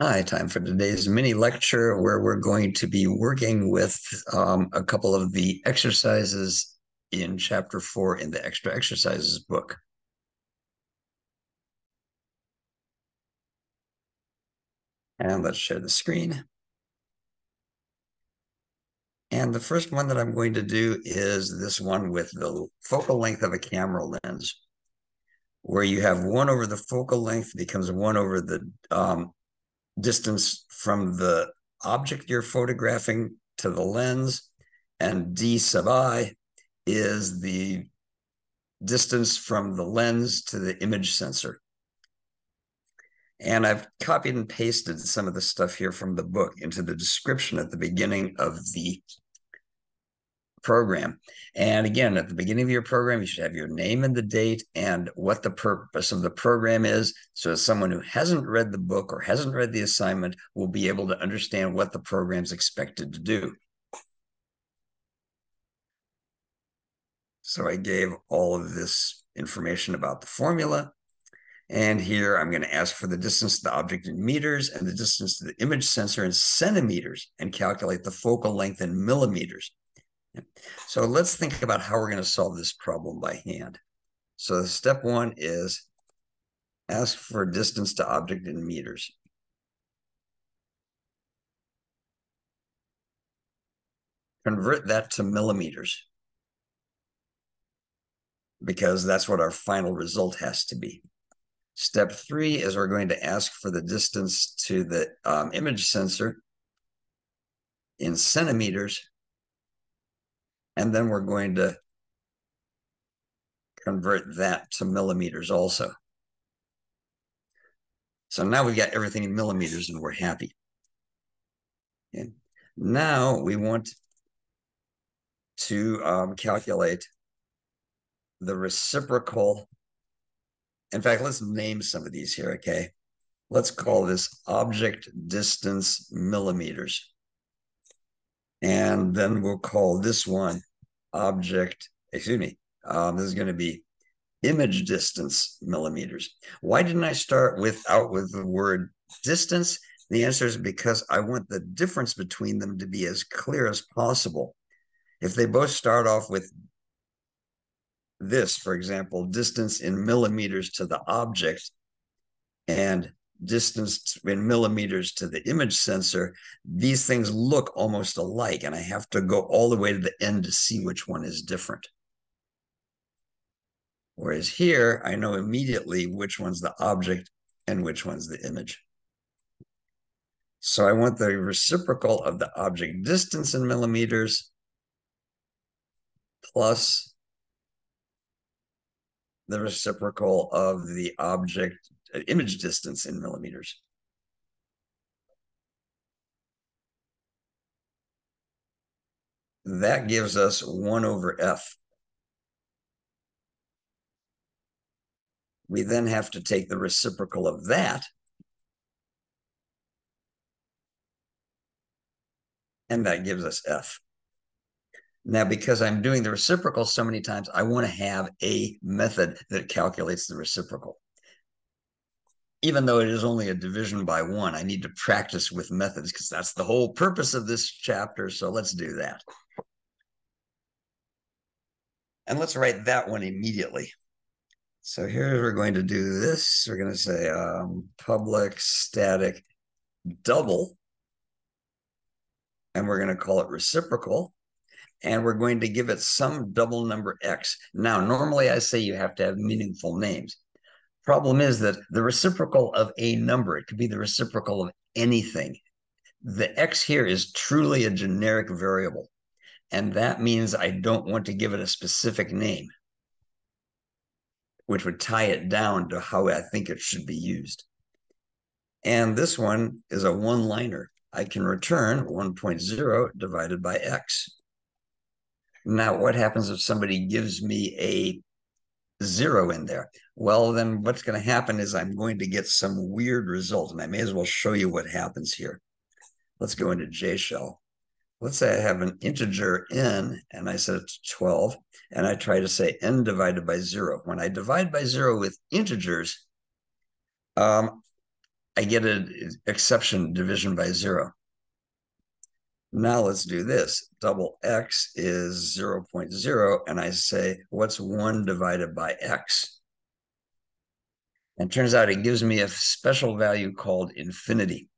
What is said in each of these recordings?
Hi, time for today's mini lecture where we're going to be working with um, a couple of the exercises in chapter four in the extra exercises book. And let's share the screen. And the first one that I'm going to do is this one with the focal length of a camera lens, where you have one over the focal length becomes one over the um, distance from the object you're photographing to the lens, and d sub i is the distance from the lens to the image sensor. And I've copied and pasted some of the stuff here from the book into the description at the beginning of the program. And again, at the beginning of your program, you should have your name and the date and what the purpose of the program is. So someone who hasn't read the book or hasn't read the assignment will be able to understand what the program's expected to do. So I gave all of this information about the formula. And here I'm going to ask for the distance to the object in meters and the distance to the image sensor in centimeters and calculate the focal length in millimeters. So let's think about how we're going to solve this problem by hand. So step one is ask for distance to object in meters. Convert that to millimeters because that's what our final result has to be. Step three is we're going to ask for the distance to the um, image sensor in centimeters and then we're going to convert that to millimeters also. So now we've got everything in millimeters and we're happy. And now we want to um, calculate the reciprocal. In fact, let's name some of these here, okay? Let's call this object distance millimeters. And then we'll call this one object, excuse me, um, this is going to be image distance millimeters. Why didn't I start with out with the word distance? The answer is because I want the difference between them to be as clear as possible. If they both start off with this, for example, distance in millimeters to the object and distance in millimeters to the image sensor, these things look almost alike. And I have to go all the way to the end to see which one is different. Whereas here, I know immediately which one's the object and which one's the image. So I want the reciprocal of the object distance in millimeters plus the reciprocal of the object Uh, image distance in millimeters. That gives us 1 over f. We then have to take the reciprocal of that and that gives us f. Now, because I'm doing the reciprocal so many times, I want to have a method that calculates the reciprocal even though it is only a division by one, I need to practice with methods because that's the whole purpose of this chapter. So let's do that. And let's write that one immediately. So here we're going to do this. We're going to say um, public static double. And we're going to call it reciprocal. And we're going to give it some double number x. Now, normally I say you have to have meaningful names. Problem is that the reciprocal of a number, it could be the reciprocal of anything. The x here is truly a generic variable. And that means I don't want to give it a specific name, which would tie it down to how I think it should be used. And this one is a one-liner. I can return 1.0 divided by x. Now, what happens if somebody gives me a zero in there. Well, then what's going to happen is I'm going to get some weird result, and I may as well show you what happens here. Let's go into JShell. Let's say I have an integer n, and I set it to 12, and I try to say n divided by zero. When I divide by zero with integers, um, I get an exception division by zero. Now let's do this. Double x is 0, 0.0, and I say, what's 1 divided by x? And turns out it gives me a special value called infinity.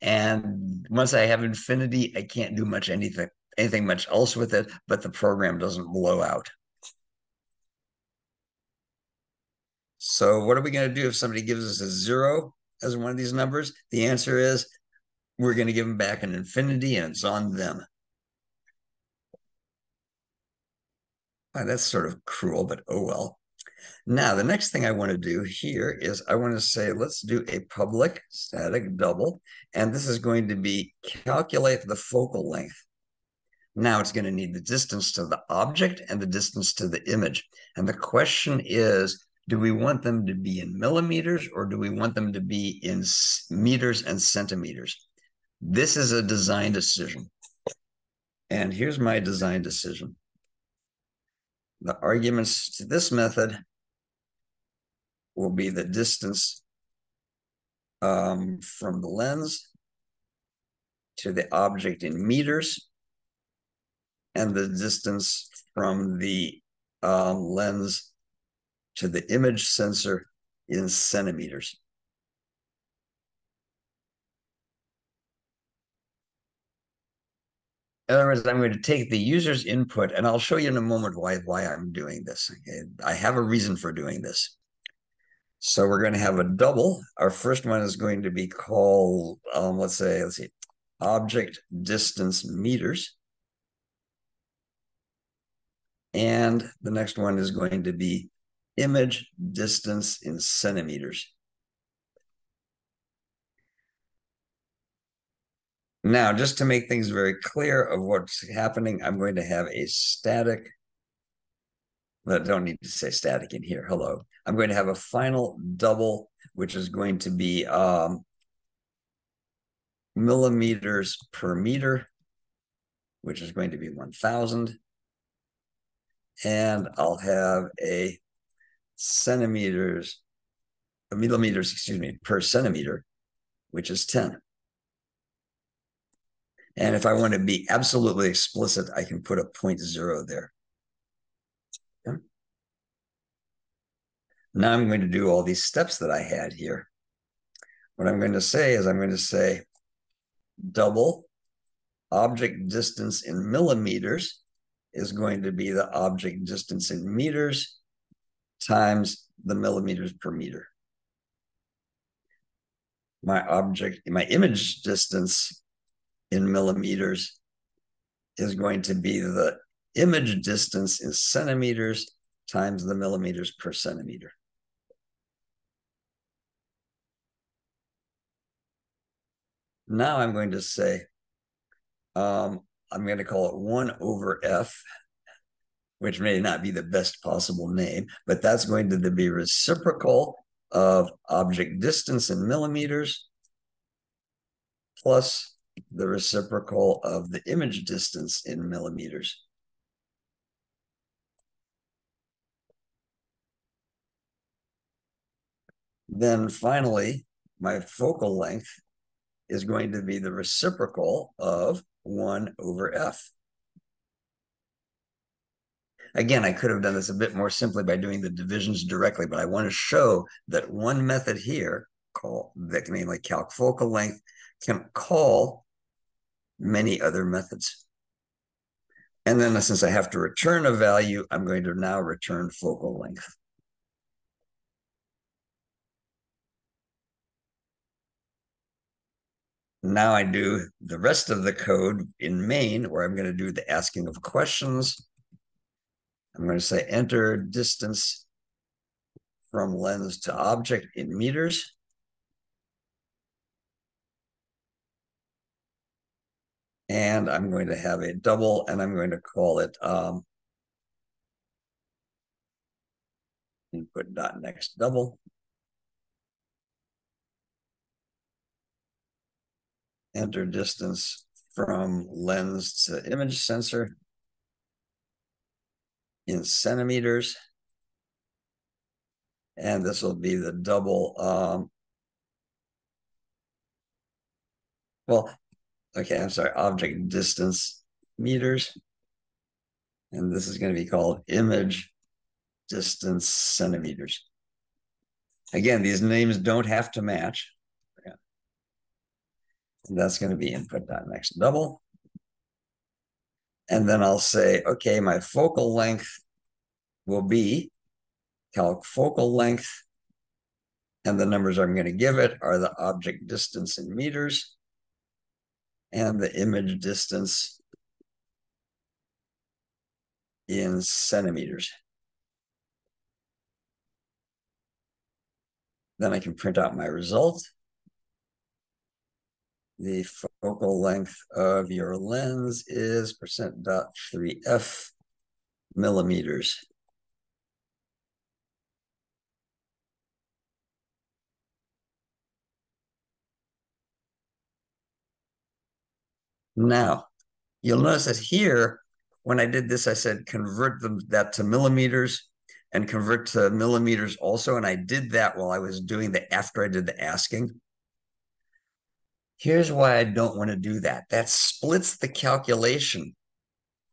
And once I have infinity, I can't do much anything anything much else with it, but the program doesn't blow out. So what are we going to do if somebody gives us a zero as one of these numbers? The answer is we're going to give them back an infinity and it's on them. that's sort of cruel, but oh well. Now, the next thing I want to do here is I want to say, let's do a public static double. And this is going to be calculate the focal length. Now it's going to need the distance to the object and the distance to the image. And the question is, do we want them to be in millimeters or do we want them to be in meters and centimeters? This is a design decision. And here's my design decision. The arguments to this method will be the distance um, from the lens to the object in meters and the distance from the um, lens to the image sensor in centimeters. In other words, I'm going to take the user's input, and I'll show you in a moment why, why I'm doing this. Okay? I have a reason for doing this. So we're going to have a double. Our first one is going to be called, um, let's say, let's see, object distance meters. And the next one is going to be image distance in centimeters. Now, just to make things very clear of what's happening, I'm going to have a static, I don't need to say static in here, hello. I'm going to have a final double, which is going to be um, millimeters per meter, which is going to be 1,000. And I'll have a centimeters, millimeters, excuse me, per centimeter, which is 10. And if I want to be absolutely explicit, I can put a point zero there. Okay. Now I'm going to do all these steps that I had here. What I'm going to say is I'm going to say double object distance in millimeters is going to be the object distance in meters times the millimeters per meter. My object, my image distance in millimeters is going to be the image distance in centimeters times the millimeters per centimeter. Now I'm going to say, um, I'm going to call it 1 over f, which may not be the best possible name, but that's going to be reciprocal of object distance in millimeters plus the reciprocal of the image distance in millimeters. Then finally, my focal length is going to be the reciprocal of 1 over f. Again, I could have done this a bit more simply by doing the divisions directly, but I want to show that one method here, namely calc focal length, can call many other methods. And then since I have to return a value, I'm going to now return focal length. Now I do the rest of the code in main where I'm going to do the asking of questions. I'm going to say enter distance from lens to object in meters. And I'm going to have a double and I'm going to call it um, input dot next double. Enter distance from lens to image sensor in centimeters. And this will be the double um, well, okay, I'm sorry, object distance meters. And this is going to be called image distance centimeters. Again, these names don't have to match. That's going to be input dot next double. And then I'll say, okay, my focal length will be calc focal length. And the numbers I'm going to give it are the object distance in meters and the image distance in centimeters. Then I can print out my result. The focal length of your lens is percent dot three F millimeters. Now, you'll notice that here, when I did this, I said convert them that to millimeters and convert to millimeters also. And I did that while I was doing the after I did the asking. Here's why I don't want to do that. That splits the calculation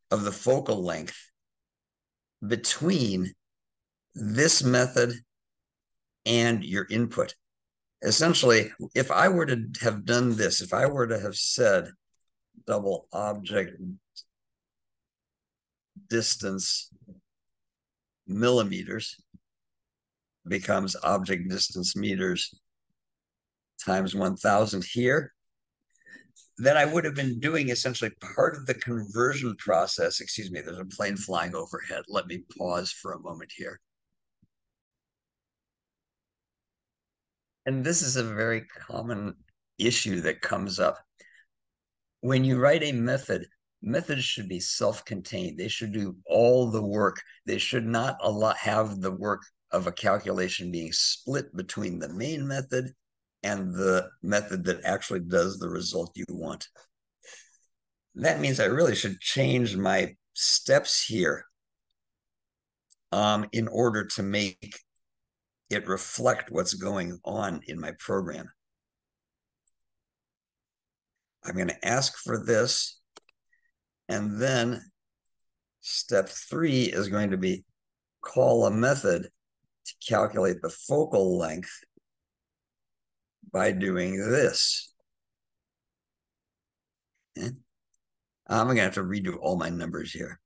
of the focal length between this method and your input. Essentially, if I were to have done this, if I were to have said double object distance millimeters becomes object distance meters times 1000 here, then I would have been doing essentially part of the conversion process. Excuse me, there's a plane flying overhead. Let me pause for a moment here. And this is a very common issue that comes up. When you write a method, methods should be self-contained. They should do all the work. They should not lot have the work of a calculation being split between the main method and the method that actually does the result you want. That means I really should change my steps here um, in order to make it reflect what's going on in my program. I'm going to ask for this. And then step three is going to be call a method to calculate the focal length by doing this. Okay. I'm going to have to redo all my numbers here.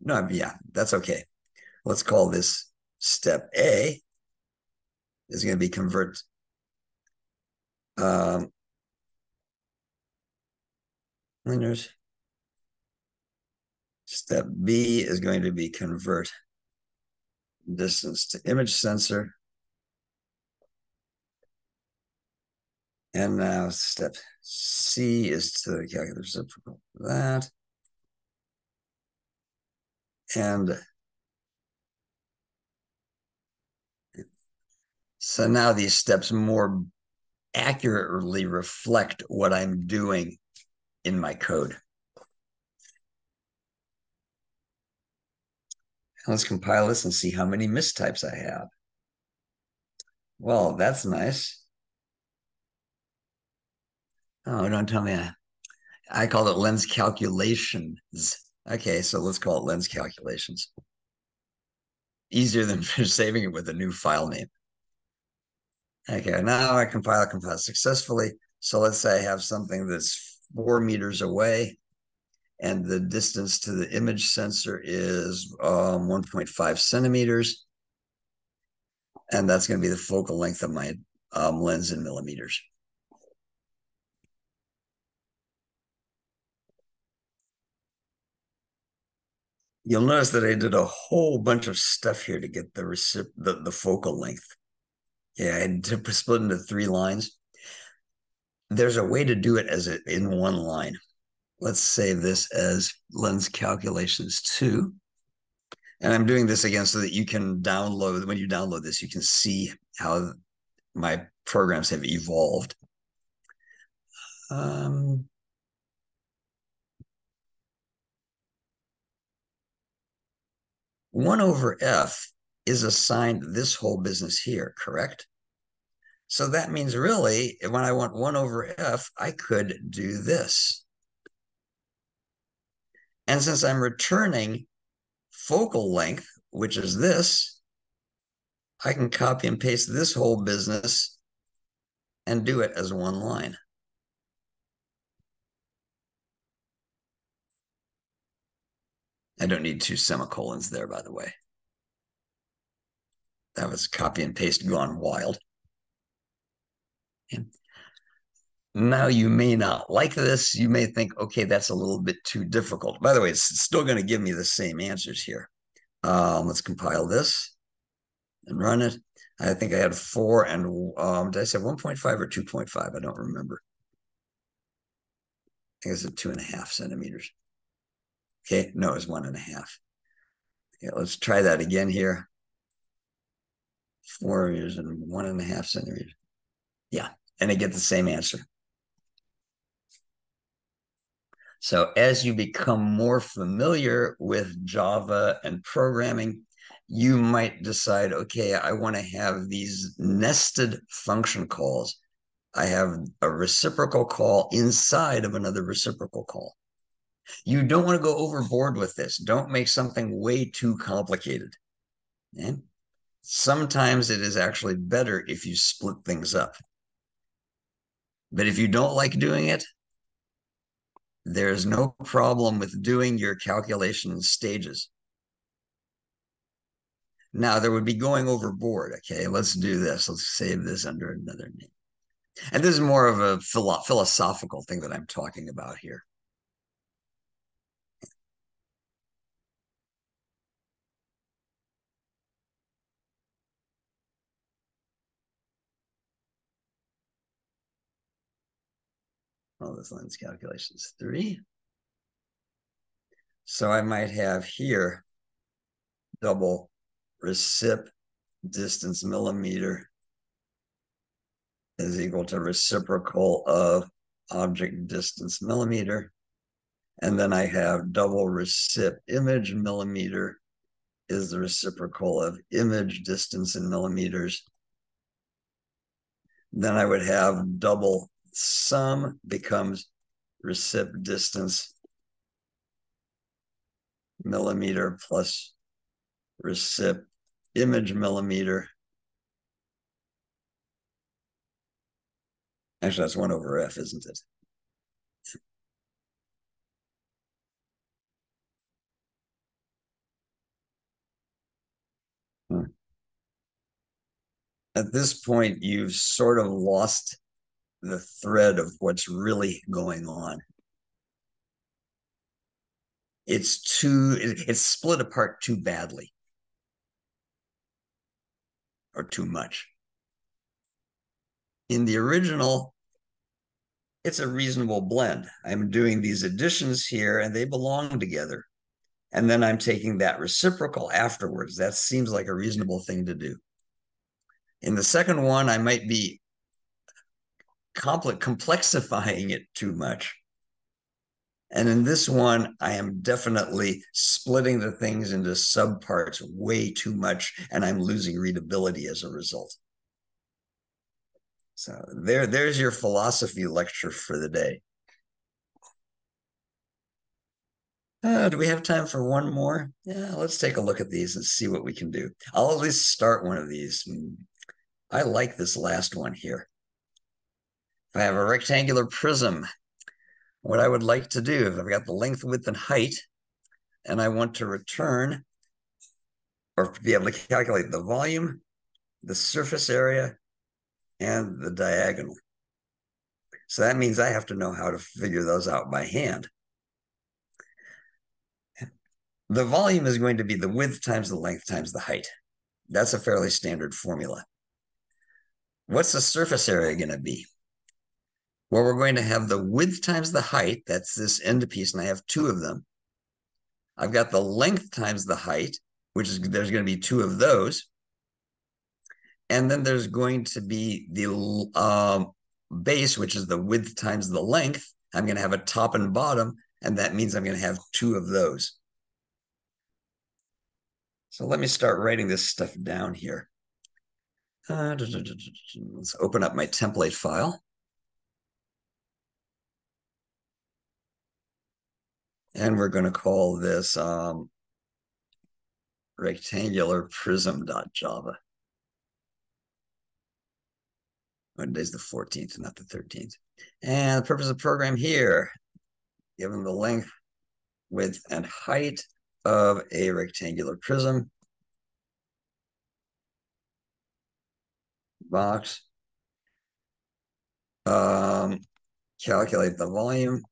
No, yeah, that's okay. Let's call this step A is going to be convert um, Winners. Step B is going to be convert distance to image sensor. And now step C is to calculate the reciprocal of that. And so now these steps more accurately reflect what I'm doing in my code. Let's compile this and see how many mistypes I have. Well, that's nice. Oh, don't tell me. I, I called it lens calculations. Okay, so let's call it lens calculations. Easier than saving it with a new file name. Okay, now I compile, compile successfully. So let's say I have something that's four meters away. And the distance to the image sensor is um, 1.5 centimeters. And that's going to be the focal length of my um, lens in millimeters. You'll notice that I did a whole bunch of stuff here to get the the, the focal length. Yeah, I had to split into three lines there's a way to do it as a, in one line. Let's save this as lens calculations two. And I'm doing this again so that you can download, when you download this, you can see how my programs have evolved. Um, one over F is assigned this whole business here, correct? So that means really, when I want 1 over f, I could do this. And since I'm returning focal length, which is this, I can copy and paste this whole business and do it as one line. I don't need two semicolons there, by the way. That was copy and paste gone wild. Now you may not like this. You may think, okay, that's a little bit too difficult. By the way, it's still going to give me the same answers here. Um, let's compile this and run it. I think I had four and um, did I say 1.5 or 2.5? I don't remember. I think it's two and a half centimeters. Okay, no, it's one and a half. Okay, let's try that again here. Four meters and one and a half centimeters. Yeah, and I get the same answer. So as you become more familiar with Java and programming, you might decide, okay, I want to have these nested function calls. I have a reciprocal call inside of another reciprocal call. You don't want to go overboard with this. Don't make something way too complicated. And sometimes it is actually better if you split things up. But if you don't like doing it, there's no problem with doing your calculation stages. Now there would be going overboard. Okay, let's do this. Let's save this under another name. And this is more of a philo philosophical thing that I'm talking about here. Oh, this lens calculation is three. So I might have here double recip distance millimeter is equal to reciprocal of object distance millimeter. And then I have double recip image millimeter is the reciprocal of image distance in millimeters. Then I would have double sum becomes recip distance millimeter plus recip image millimeter. Actually, that's one over F, isn't it? Hmm. At this point, you've sort of lost the thread of what's really going on. It's too, it's split apart too badly or too much. In the original, it's a reasonable blend. I'm doing these additions here and they belong together. And then I'm taking that reciprocal afterwards. That seems like a reasonable thing to do. In the second one, I might be complex, complexifying it too much. And in this one, I am definitely splitting the things into subparts way too much, and I'm losing readability as a result. So there, there's your philosophy lecture for the day. Uh, do we have time for one more? Yeah, let's take a look at these and see what we can do. I'll at least start one of these. I like this last one here. If I have a rectangular prism, what I would like to do, if I've got the length, width, and height, and I want to return or be able to calculate the volume, the surface area, and the diagonal. So that means I have to know how to figure those out by hand. The volume is going to be the width times the length times the height. That's a fairly standard formula. What's the surface area going to be? Where we're going to have the width times the height. That's this end piece, and I have two of them. I've got the length times the height, which is there's going to be two of those. And then there's going to be the um, base, which is the width times the length. I'm going to have a top and bottom, and that means I'm going to have two of those. So let me start writing this stuff down here. Uh, let's open up my template file. And we're going to call this um, rectangular prism.java. Monday's the 14th, not the 13th. And the purpose of the program here, given the length, width, and height of a rectangular prism, box, um, calculate the volume,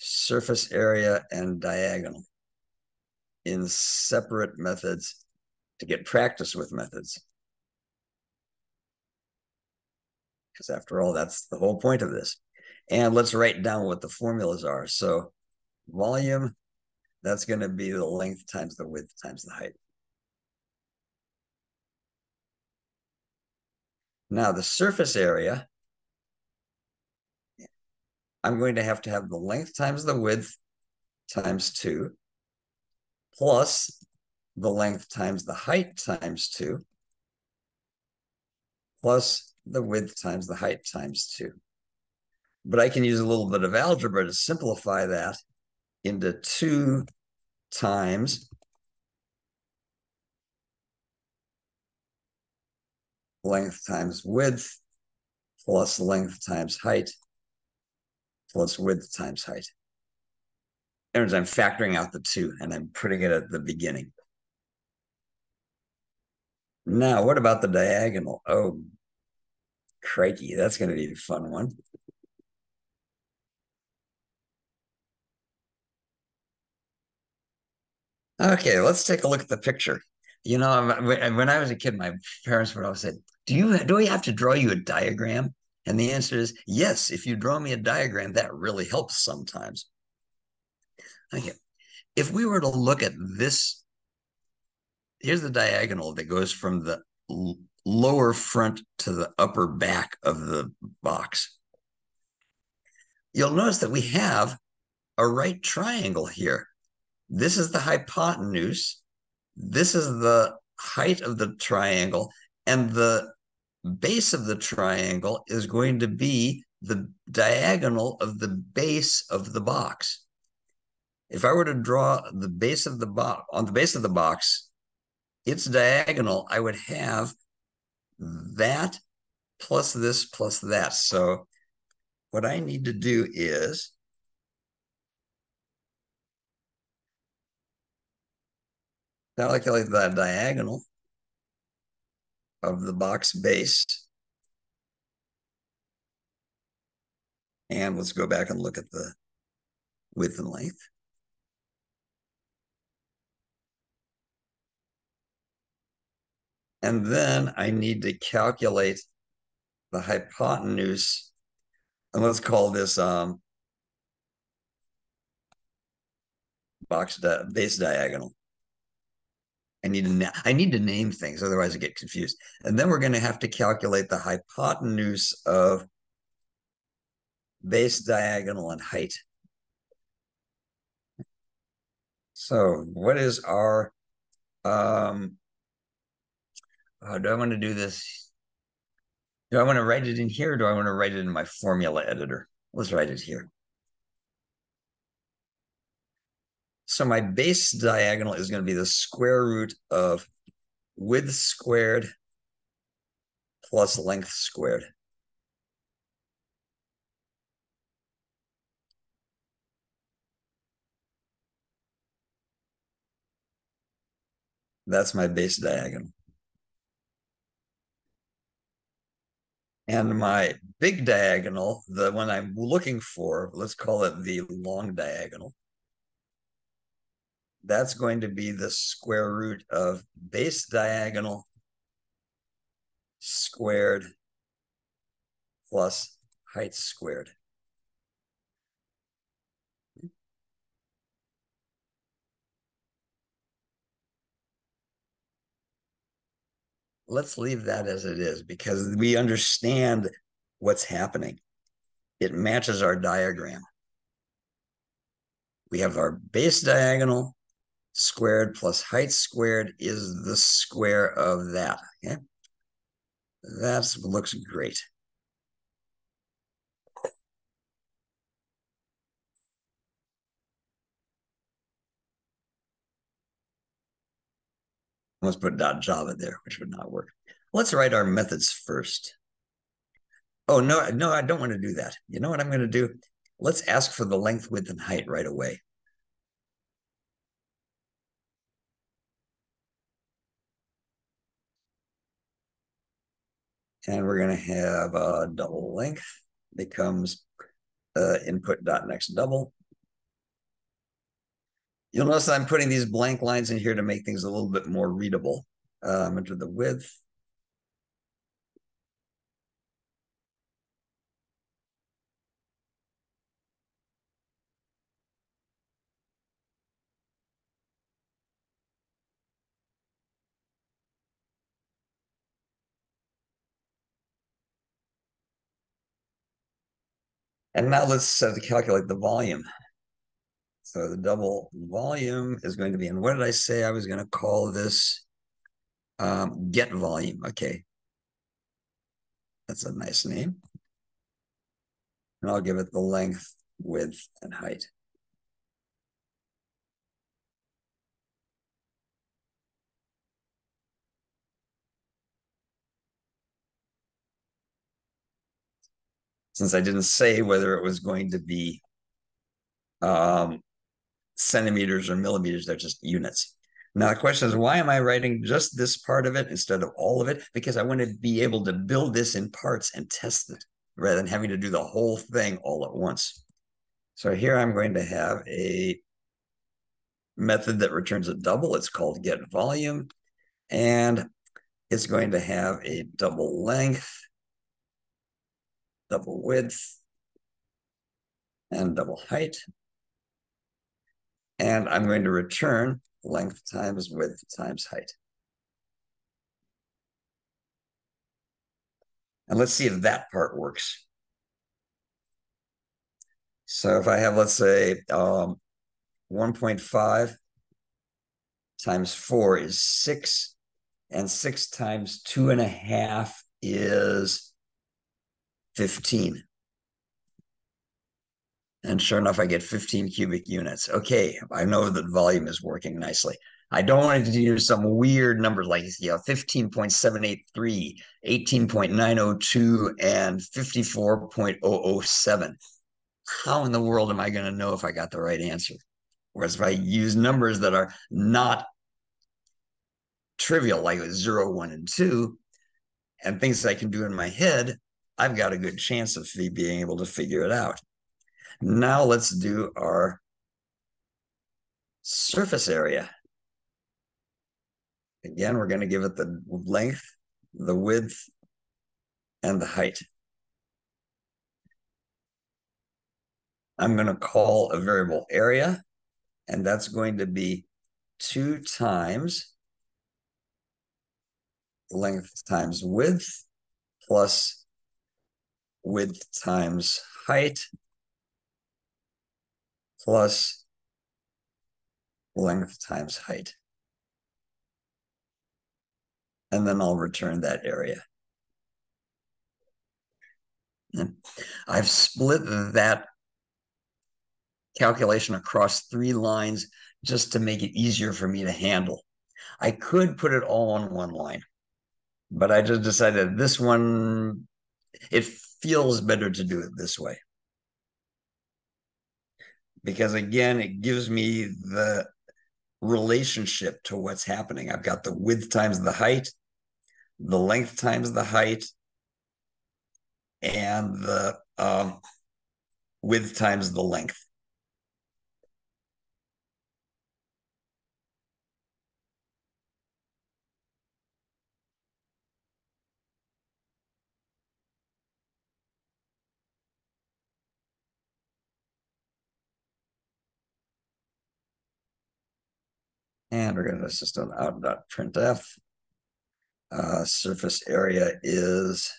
surface area, and diagonal in separate methods to get practice with methods. because after all, that's the whole point of this. And let's write down what the formulas are. So volume, that's going to be the length times the width times the height. Now the surface area, I'm going to have to have the length times the width times 2 plus the length times the height times 2 plus the width times the height times two. But I can use a little bit of algebra to simplify that into two times length times width plus length times height plus width times height. And I'm factoring out the two and I'm putting it at the beginning. Now, what about the diagonal? Oh, Crikey, that's going to be a fun one. Okay, let's take a look at the picture. You know, when I was a kid, my parents would always say, "Do you do we have to draw you a diagram?" And the answer is yes. If you draw me a diagram, that really helps sometimes. Okay, if we were to look at this, here's the diagonal that goes from the lower front to the upper back of the box. You'll notice that we have a right triangle here. This is the hypotenuse. This is the height of the triangle. And the base of the triangle is going to be the diagonal of the base of the box. If I were to draw the base of the box on the base of the box, its diagonal, I would have that plus this plus that. So what I need to do is calculate the diagonal of the box base. And let's go back and look at the width and length. And then I need to calculate the hypotenuse. And let's call this um, box di base diagonal. I need to I need to name things, otherwise I get confused. And then we're going to have to calculate the hypotenuse of base diagonal and height. So what is our um, uh, do I want to do this? Do I want to write it in here? do I want to write it in my formula editor? Let's write it here. So my base diagonal is going to be the square root of width squared plus length squared. That's my base diagonal. And my big diagonal, the one I'm looking for, let's call it the long diagonal. That's going to be the square root of base diagonal squared plus height squared. let's leave that as it is because we understand what's happening. It matches our diagram. We have our base diagonal squared plus height squared is the square of that. Okay? That looks great. Let's put .java there, which would not work. Let's write our methods first. Oh, no, no, I don't want to do that. You know what I'm going to do? Let's ask for the length, width, and height right away. And we're going to have a double length becomes uh, input dot next double. You'll notice I'm putting these blank lines in here to make things a little bit more readable. Um, enter the width. And now let's uh, calculate the volume. So the double volume is going to be, and what did I say I was going to call this? Um, get volume. Okay. That's a nice name. And I'll give it the length, width, and height. Since I didn't say whether it was going to be um, centimeters or millimeters, they're just units. Now, the question is, why am I writing just this part of it instead of all of it? Because I want to be able to build this in parts and test it rather than having to do the whole thing all at once. So here I'm going to have a method that returns a double. It's called get volume. And it's going to have a double length, double width, and double height. And I'm going to return length times width times height. And let's see if that part works. So if I have, let's say, um, 1.5 times 4 is 6, and 6 times 2.5 is 15. And sure enough, I get 15 cubic units. Okay, I know that volume is working nicely. I don't want to use some weird numbers like you know 15.783, 18.902, and 54.007. How in the world am I going to know if I got the right answer? Whereas if I use numbers that are not trivial, like zero, one, and two, and things that I can do in my head, I've got a good chance of being able to figure it out. Now let's do our surface area. Again, we're going to give it the length, the width, and the height. I'm going to call a variable area, and that's going to be two times length times width plus width times height plus length times height. And then I'll return that area. And I've split that calculation across three lines just to make it easier for me to handle. I could put it all on one line, but I just decided this one, it feels better to do it this way because again, it gives me the relationship to what's happening. I've got the width times the height, the length times the height, and the um, width times the length. And we're going to system out.printf. Uh, surface area is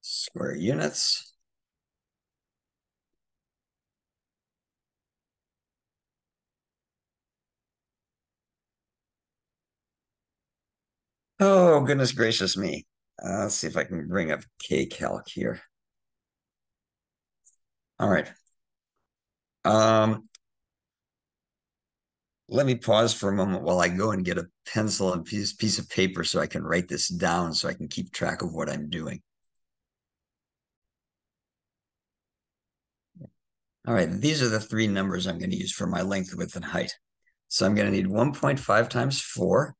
square units. Oh, goodness gracious me. Uh, let's see if I can bring up KCalc here. All right. Um, let me pause for a moment while I go and get a pencil and piece, piece of paper so I can write this down so I can keep track of what I'm doing. All right, these are the three numbers I'm going to use for my length, width, and height. So I'm going to need 1.5 times 4,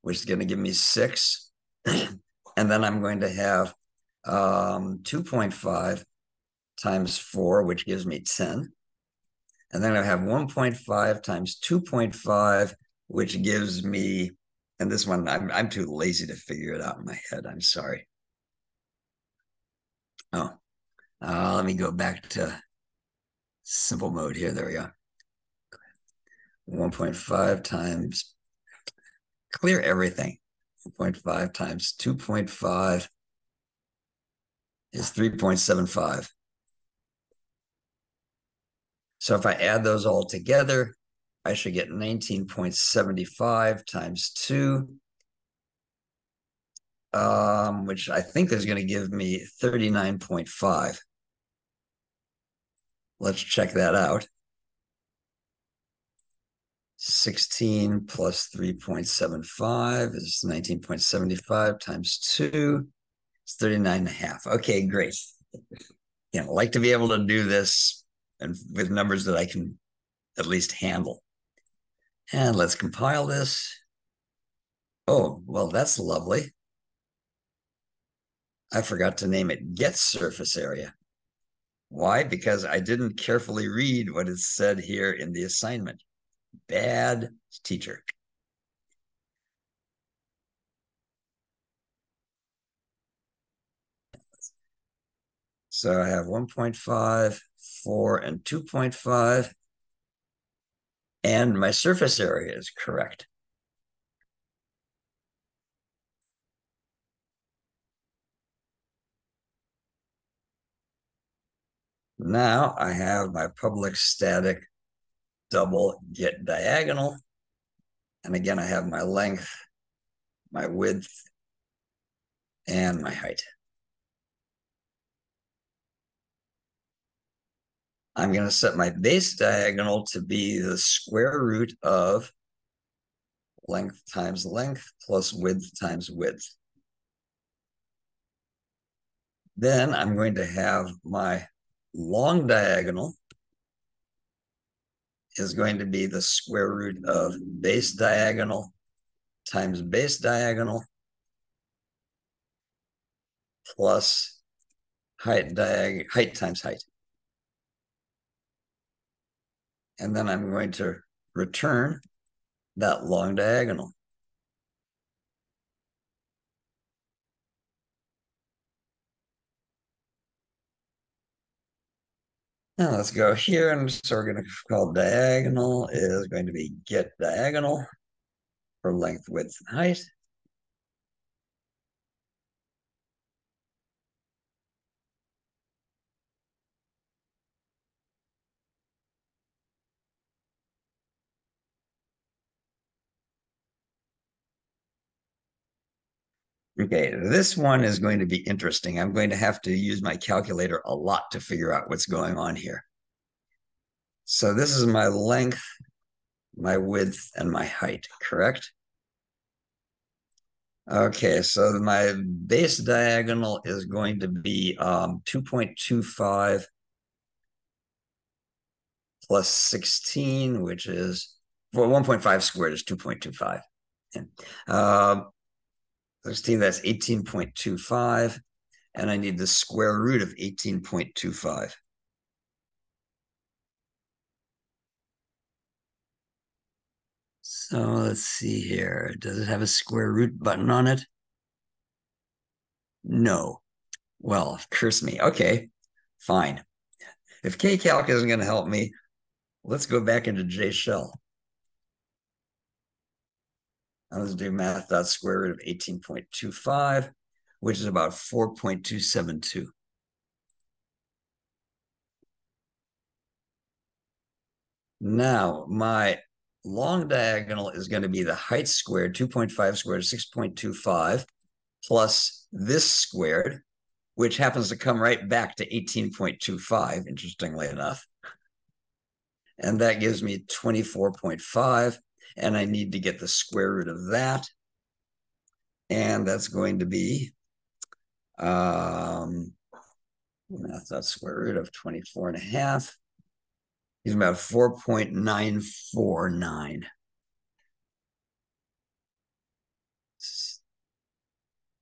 which is going to give me 6. and then I'm going to have um, 2.5 times 4, which gives me 10. And then I have 1.5 times 2.5, which gives me, and this one, I'm, I'm too lazy to figure it out in my head. I'm sorry. Oh, uh, let me go back to simple mode here. There we go. 1.5 times, clear everything. 1.5 times 2.5 is 3.75. So if I add those all together, I should get 19.75 times 2, um, which I think is going to give me 39.5. Let's check that out. 16 plus 3.75 is 19.75 times 2 It's 39 and a half. Okay, great. You know, like to be able to do this and with numbers that I can at least handle. And let's compile this. Oh, well, that's lovely. I forgot to name it get surface area. Why? Because I didn't carefully read what is said here in the assignment. Bad teacher. So I have 1.5, 4, and 2.5. And my surface area is correct. Now I have my public static double get diagonal. And again, I have my length, my width, and my height. I'm going to set my base diagonal to be the square root of length times length plus width times width. Then I'm going to have my long diagonal is going to be the square root of base diagonal times base diagonal plus height diag height times height. And then I'm going to return that long diagonal. Now let's go here, and so we're going to call diagonal is going to be get diagonal for length, width, and height. Okay, this one is going to be interesting. I'm going to have to use my calculator a lot to figure out what's going on here. So this is my length, my width, and my height, correct? Okay, so my base diagonal is going to be um, 2.25 plus 16, which is, well, 1.5 squared is 2.25. Uh, 16, that's 18.25. And I need the square root of 18.25. So let's see here. Does it have a square root button on it? No. Well, curse me. Okay, fine. If KCalc isn't going to help me, let's go back into JShell. Let's do math dot square root of 18.25, which is about 4.272. Now, my long diagonal is going to be the height squared, 2.5 squared, 6.25, plus this squared, which happens to come right back to 18.25, interestingly enough. And that gives me 24.5, and I need to get the square root of that. And that's going to be, um, that's square root of 24 and a half is about 4.949.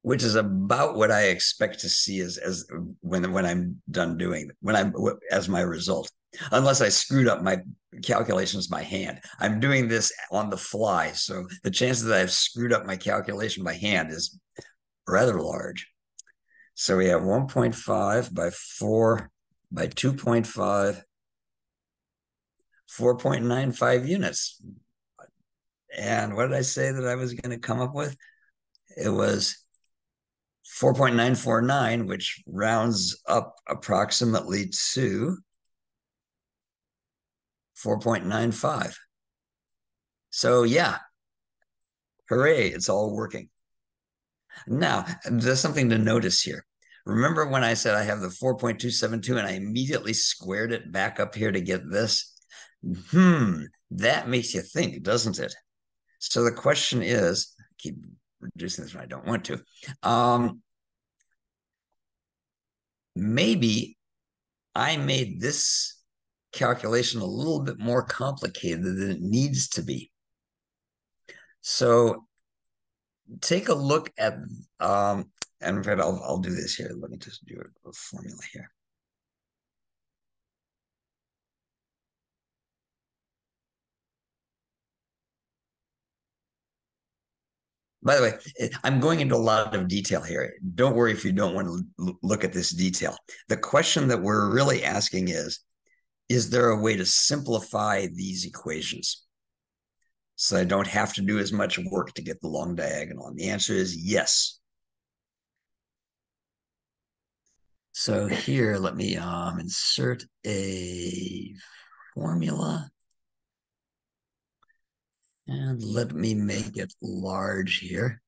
Which is about what I expect to see as, as when when I'm done doing when I'm as my result, unless I screwed up my calculations by hand. I'm doing this on the fly, so the chances that I've screwed up my calculation by hand is rather large. So we have 1.5 by 4 by 2.5 4.95 units. And what did I say that I was going to come up with? It was 4.949, which rounds up approximately to 4.95. So, yeah, hooray, it's all working. Now, there's something to notice here. Remember when I said I have the 4.272 and I immediately squared it back up here to get this? Hmm, that makes you think, doesn't it? So the question is, I keep reducing this when I don't want to. Um, maybe I made this calculation a little bit more complicated than it needs to be. So take a look at, um, and in fact, I'll, I'll do this here. Let me just do a formula here. By the way, I'm going into a lot of detail here. Don't worry if you don't want to look at this detail. The question that we're really asking is Is there a way to simplify these equations so I don't have to do as much work to get the long diagonal? And the answer is yes. So here, let me um, insert a formula. And let me make it large here.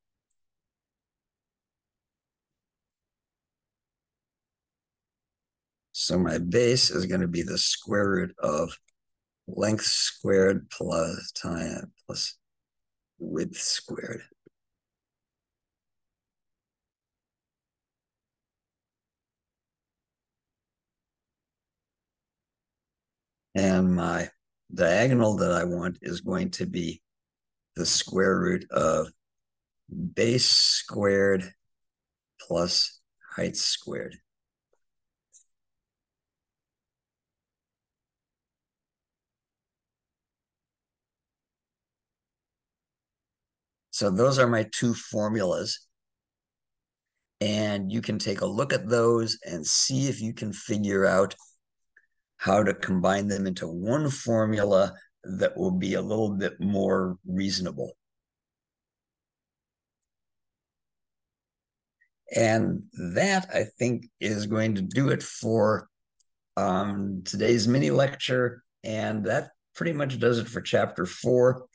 So my base is going to be the square root of length squared plus time plus width squared. And my diagonal that I want is going to be the square root of base squared plus height squared. So those are my two formulas. And you can take a look at those and see if you can figure out how to combine them into one formula that will be a little bit more reasonable. And that, I think, is going to do it for um, today's mini lecture. And that pretty much does it for chapter four.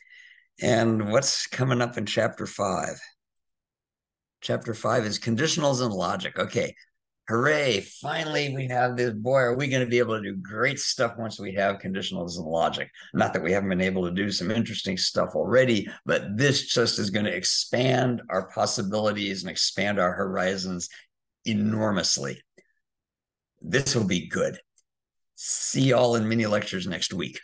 And what's coming up in chapter five? Chapter five is conditionals and logic. Okay, hooray, finally we have this. Boy, are we going to be able to do great stuff once we have conditionals and logic. Not that we haven't been able to do some interesting stuff already, but this just is going to expand our possibilities and expand our horizons enormously. This will be good. See y'all in mini lectures next week.